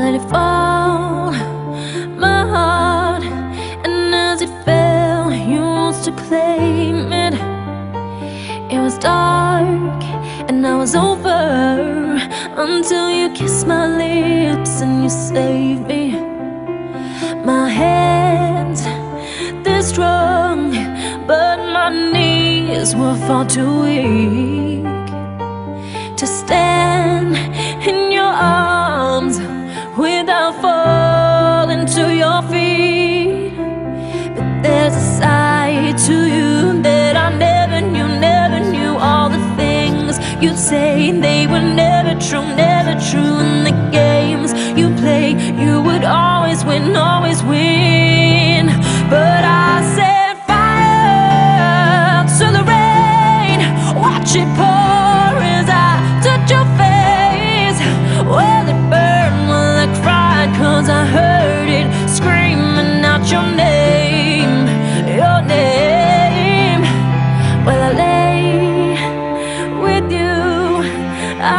let it fall, my heart. And as it fell, you used to claim it. It was dark, and I was over until you kissed my lips and you saved me. My hands, they're strong, but my knees were far too weak to stand to you that I never knew, never knew. All the things you'd say, they were never never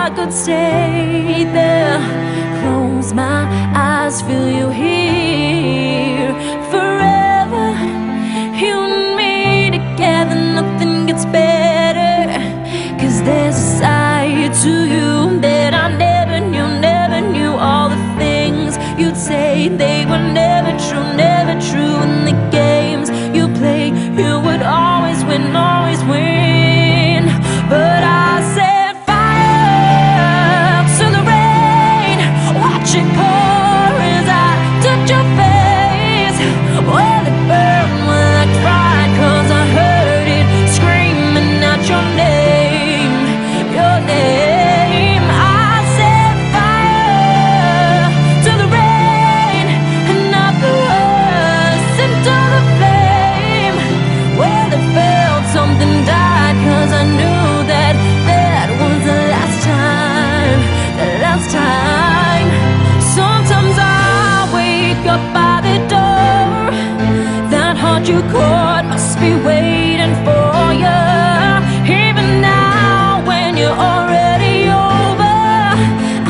I could stay there. You caught must be waiting for you. Even now, when you're already over,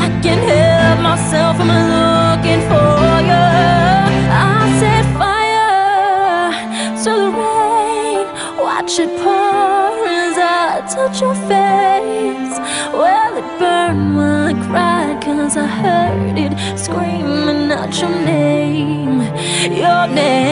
I can't help myself from looking for you. I set fire to the rain, watch it pour as I touch your face. Well, it burned while I cried, cause I heard it screaming out your name, your name.